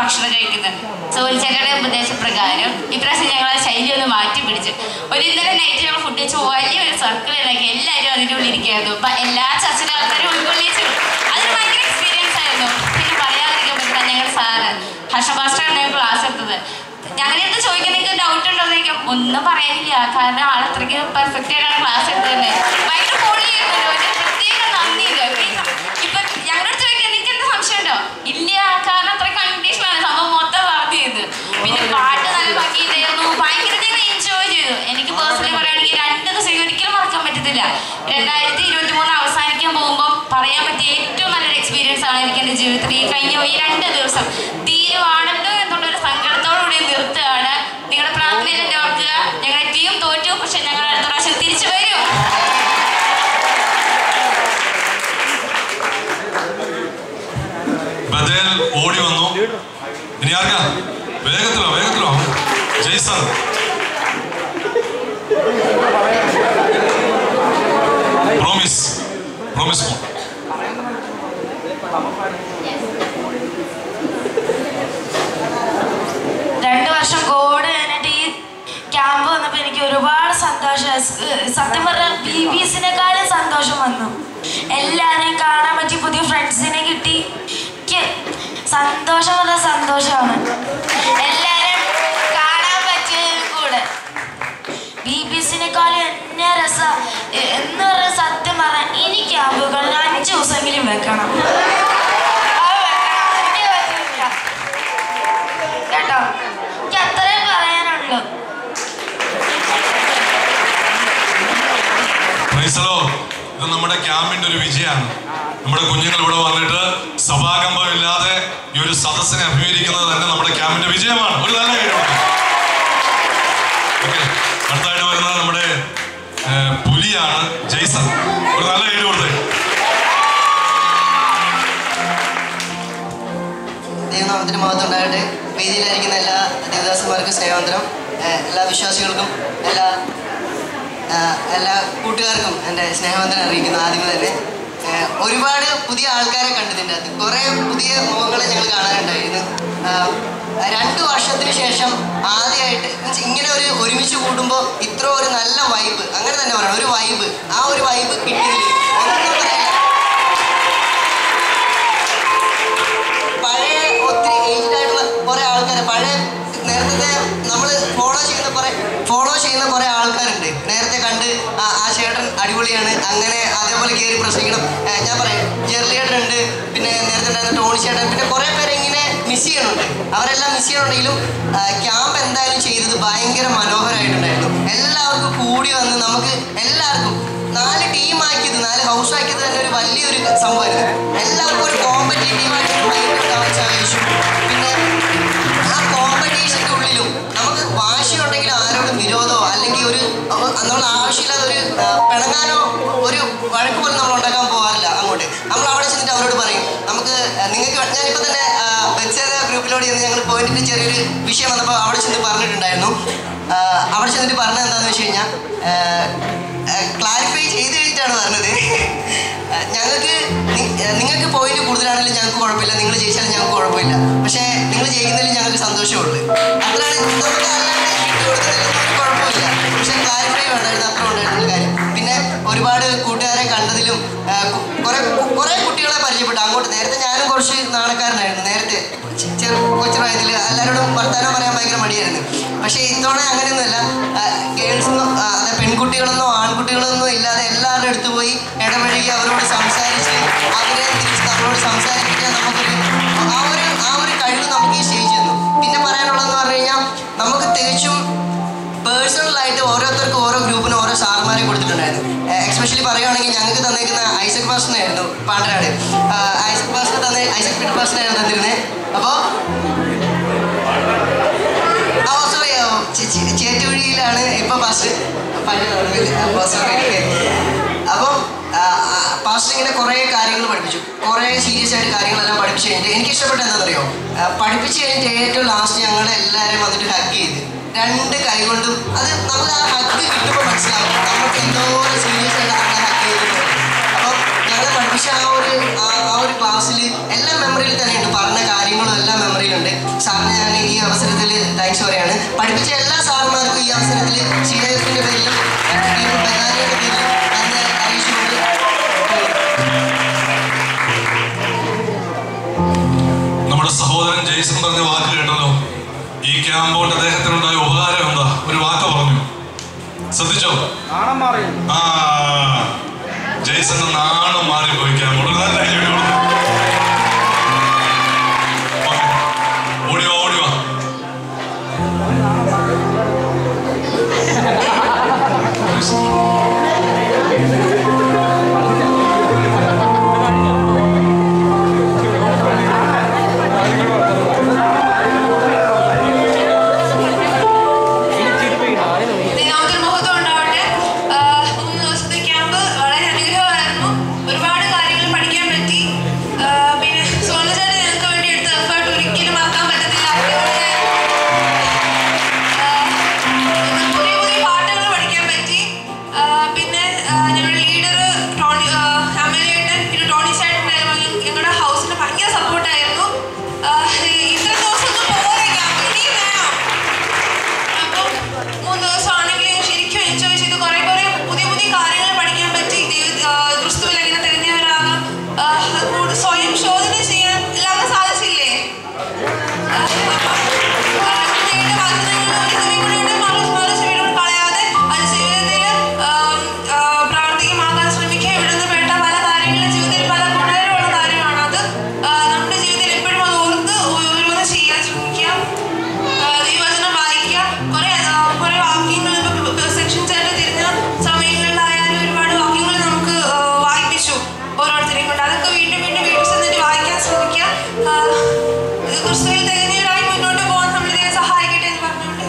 ഭക്ഷണം കഴിക്കുന്നത്. സോൽച്ചകളുടെ ഉപദേശപ്രകാരം ഇപ്രാവശ്യം ഞങ്ങൾ ശൈലി ഒന്ന് മാറ്റി പിടിച്ചു. ഒരു ഇന്നലെ നൈറ്റ് ഞങ്ങൾ ഫുഡ് വെച്ച് വലിയൊരു സർക്കിൾ ഉണ്ടാക്കി എല്ലാവരും അതിന്റെ ഉള്ളിൽ ഇരിക്കുകയായിരുന്നു. അപ്പം എല്ലാ ചർച്ചകളും ഉൾക്കൊള്ളിച്ചു അതൊരു ഭയങ്കര എക്സ്പീരിയൻസ് ആയിരുന്നു. പിന്നെ പറയാതിരിക്കാൻ പറ്റില്ല ഞങ്ങളുടെ സാറ് ഹർഷ മാസ്റ്ററാണ് ഞങ്ങൾ ക്ലാസ് എടുത്തത്. ഞങ്ങളുടെ അടുത്ത് ചോദിക്കാൻ നിങ്ങൾക്ക് ഡൗട്ട് ഉണ്ടോ എന്ന് ചോദിക്കാം. ഒന്നും പറയാനില്ല. കാരണം ആൾ അത്രയ്ക്ക് പെർഫെക്റ്റ് ആയിട്ടാണ് ക്ലാസ് എടുത്തത് ഭയങ്കര പൊളിയായിരുന്നു പറ്റത്തില്ല രണ്ടായിരത്തി ഇരുപത്തി മൂന്ന് അവസാനിക്കാൻ പോകുമ്പോൾ പറയാൻ പറ്റിയ ഏറ്റവും നല്ലൊരു എക്സ്പീരിയൻസ് ആണ് എനിക്ക് എന്റെ ജീവിതത്തിൽ ഈ കഴിഞ്ഞ ഈ രണ്ട് ദിവസം. തീരുവാണല്ലോ എന്നുള്ളൊരു സങ്കടത്തോടുകൂടി നിർത്തുകയാണ്. നിങ്ങളുടെ പ്രാർത്ഥനയിൽ ഓർക്കുക. ഞങ്ങളുടെ ടീം തോറ്റു. പക്ഷെ ഞങ്ങൾ അടുത്ത പ്രാവശ്യം തിരിച്ചു വരും. ഓടി വന്നു. ഇനി ആർക്കാ? വേഗത്തിലോ വേഗത്തിലോ. Jason promise one. രണ്ട് വർഷം കോഡ് കഴിഞ്ഞിട്ട് ഈ ക്യാമ്പ് വന്നപ്പോൾ എനിക്ക് ഒരുപാട് സന്തോഷം. സത്യം പറഞ്ഞാൽ ബി ബി എസിനെക്കാളും സന്തോഷം വന്നു. എല്ലാവരെയും കാണാൻ പറ്റി പുതിയ ഫ്രണ്ട്സിനെ കിട്ടി. സന്തോഷം പറഞ്ഞ സന്തോഷമാണ് വെക്കണം കേട്ടോ? എനിക്ക് അത്രയും പറയാനുള്ളൂ. ഇത് നമ്മുടെ ക്യാമ്പിന്റെ ഒരു വിജയമാണ്. നമ്മുടെ കുഞ്ഞുങ്ങൾ ഇവിടെ വന്നിട്ട് സഭാകമ്പം ഇല്ലാതെ ഈ ഒരു സദസ്സിനെ അഭിമുഖീകരിക്കുന്നത് തന്നെ നമ്മുടെ ക്യാമ്പിന്റെ വിജയമാണ്. ഒരു നല്ല കാര്യമാണ് അടുത്തായിട്ട് വരുന്നത് നമ്മുടെ പുലിയാണ് ജയ്സൺ. ഒരു നല്ല ദൈവനാമത്തിന് മഹത്വം ഉണ്ടാകട്ടെ വേദിയിലായിരിക്കുന്ന എല്ലാ ദേവദാസന്മാർക്കും സ്നേഹാന്തരം എല്ലാ വിശ്വാസികൾക്കും എല്ലാ എല്ലാ കൂട്ടുകാർക്കും എന്റെ സ്നേഹാന്തരം അറിയിക്കുന്ന ആദ്യമേ തന്നെ. ഒരുപാട് പുതിയ ആൾക്കാരെ കണ്ടതിന്റെ അകത്ത്. കുറേ പുതിയ മുഖങ്ങളെ ഞങ്ങൾ കാണാനുണ്ടായിരുന്നു. രണ്ടു വർഷത്തിന് ശേഷം ആദ്യമായിട്ട് ഇങ്ങനെ ഒരു ഒരുമിച്ച് കൂടുമ്പോൾ ഇത്ര ഒരു നല്ല വൈബ് അങ്ങനെ തന്നെ പറയണം ഒരു വൈബ് ആ ഒരു വൈബ് കിട്ടിയതിൽ അടിപൊളിയാണ്. അങ്ങനെ അതേപോലെ കയറി പ്രസംഗിക്കണം. ഞാൻ പറയാം. ഉണ്ട് പിന്നെ നേരത്തെ ഉണ്ടായിരുന്ന ടോണി ചേട്ടൻ പിന്നെ കുറെ പേരെ ഇങ്ങനെ മിസ് ചെയ്യണുണ്ട് അവരെല്ലാം മിസ് ചെയ്യണമെങ്കിലും ക്യാമ്പ് എന്തായാലും ചെയ്തത് ഭയങ്കര മനോഹരമായിട്ടുണ്ടായിരുന്നു. എല്ലാവർക്കും കൂടി വന്ന് നമുക്ക് എല്ലാവർക്കും നാല് ടീമാക്കിയത് നാല് ഹൗസ് ആക്കിയത് തന്നെ ഒരു വലിയൊരു സംഭവമായിരുന്നു. ഗ്രൂപ്പിലോട് ചെന്ന് ഞങ്ങൾ പോയിന്റിന് ചെറിയൊരു വിഷയം വന്നപ്പോൾ അവിടെ ചെന്ന് പറഞ്ഞിട്ടുണ്ടായിരുന്നു. അവിടെ ചെന്നിട്ട് പറഞ്ഞത് എന്താണെന്ന് വെച്ച് കഴിഞ്ഞാൽ ക്ലാരിഫൈ ചെയ്ത് കഴിഞ്ഞിട്ടാണ് പറഞ്ഞത്. ഞങ്ങൾക്ക് നിങ്ങൾക്ക് പോയിന്റ് കൂടുതലാണെങ്കിലും ഞങ്ങൾക്ക് കുഴപ്പമില്ല. നിങ്ങൾ ജയിച്ചാലും ഞങ്ങൾക്ക് കുഴപ്പമില്ല. പക്ഷേ നിങ്ങൾ ജയിക്കുന്നതിൽ ഞങ്ങൾക്ക് സന്തോഷമുള്ളൂ അത്രയാണ്. നമുക്ക് അല്ലാണ്ട് കുഴപ്പമില്ല. പക്ഷേ ക്ലാരിഫൈ വേണ്ടായിരുന്നു. അത്ര ഉണ്ടായിട്ടുള്ള കാര്യം. കൂട്ടുകാരെ കണ്ടതിലും കുറെ കുറെ കുട്ടികളെ പരിചയപ്പെട്ടു. അങ്ങോട്ട് നേരത്തെ ഞാനും കുറച്ച് നാണക്കാരനായിരുന്നു. നേരത്തെ ചെറു കൊച്ചുപ്രായത്തിൽ എല്ലാവരോടും വർത്താനം പറയാൻ ഭയങ്കര മടിയായിരുന്നു. പക്ഷേ ഇത്തവണ അങ്ങനെയൊന്നുമല്ല. ഗേൾസൊന്നും അതെ പെൺകുട്ടികളൊന്നും ആൺകുട്ടികളൊന്നും ഇല്ലാതെ എല്ലാവരുടെ അടുത്ത് പോയി ഇടപഴകി അവരോട് സംസാരിച്ച് അവരെ തിരിച്ച് നമ്മളോട് സംസാരിപ്പിക്കാൻ നമുക്കൊരു ആ ഒരു ആ ഒരു കഴിവ് നമുക്ക് ഈ സ്റ്റേജ് തന്നു. പിന്നെ പറയാനുള്ളതെന്ന് പറഞ്ഞു കഴിഞ്ഞാൽ നമുക്ക് തികച്ചും പേഴ്സണലായിട്ട് ഓരോരുത്തർക്കും ഓരോ ഗ്രൂപ്പിനും ഓരോ സാർമാരെ കൊടുത്തിട്ടുണ്ടായിരുന്നു. എക്സ്പെഷ്യലി പറയുകയാണെങ്കിൽ ഞങ്ങൾക്ക് തന്നേക്കുന്ന ഐസക് പാസ്റ്റനായിരുന്നു പാണ്ടനാട് ഐസക് പാസ്റ്റർ തന്നെ ഐസക് പീറ്റർ പാസ്റ്റനായിരുന്നു തന്നിരുന്നത് അപ്പോൾ ചേറ്റുവഴിയിലാണ് ഇപ്പൊ അപ്പൊ പാസ്റ്റർ ഇങ്ങനെ കുറേ കാര്യങ്ങൾ പഠിപ്പിച്ചു. കുറേ സീരിയസ് ആയിട്ട് കാര്യങ്ങളെല്ലാം പഠിപ്പിച്ചു കഴിഞ്ഞിട്ട് എനിക്ക് ഇഷ്ടപ്പെട്ട എന്താണെന്നറിയോ പഠിപ്പിച്ച് കഴിഞ്ഞിട്ട് ഏറ്റവും ലാസ്റ്റ് ഞങ്ങളെ എല്ലാവരും വന്നിട്ട് ഹഗ് ചെയ്ത്. രണ്ട് കൈ കൊണ്ടും അത് നമ്മൾ ആ ഹഗ് കിട്ടുമ്പോൾ പഠിച്ച എല്ലാ സാറന്മാർക്കും ഈ അവസരത്തിൽ സീനിയേഴ്സിന്റെ പേരിലും ബഹുമാനിയുടെ പേരിലും നമ്മുടെ സഹോദരൻ ജയ്സൺ പറഞ്ഞ വാക്ക് കേട്ടല്ലോ. ഈ ക്യാമ്പോട്ട് അദ്ദേഹത്തിനുണ്ടായ ഉപകാരം എന്താ? ഒരു വാക്ക് പറഞ്ഞു. ശ്രദ്ധിച്ചോ? ആ ജയ്സന്റെ നാണം മാറിപ്പോയി ക്യാമ്പോട്ട് നല്ല ധീരരായി മുന്നോട്ട് പോകാൻ നമ്മൾ ഇതിനെ സഹായിക്കട്ടെ എന്ന് പറഞ്ഞുകൊണ്ട്.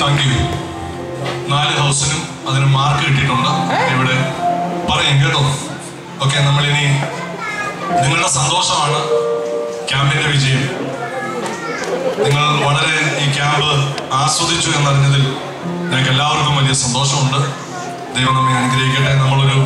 താങ്ക് നാല് ഹൗസിനും അതിന് മാർക്ക് കിട്ടിയിട്ടുണ്ട്. ഇവിടെ പറയാം കേട്ടോ. ഓക്കെ നമ്മളിനി നിങ്ങളുടെ സന്തോഷമാണ് ക്യാമ്പിന്റെ വിജയം. നിങ്ങൾ വളരെ ഈ ക്യാമ്പ് ആസ്വദിച്ചു എന്നറിഞ്ഞതിൽ ഞങ്ങൾക്ക് എല്ലാവർക്കും വലിയ സന്തോഷമുണ്ട്. ദൈവം നമ്മെ അനുഗ്രഹിക്കട്ടെ. നമ്മളൊരു